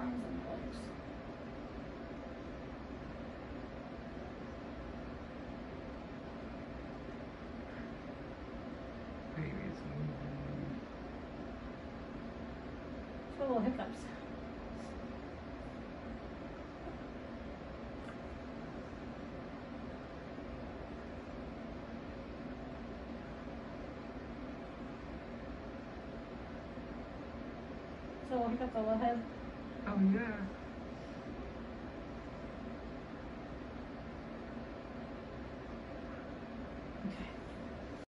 crimes and So little hiccups. So hiccups on the head.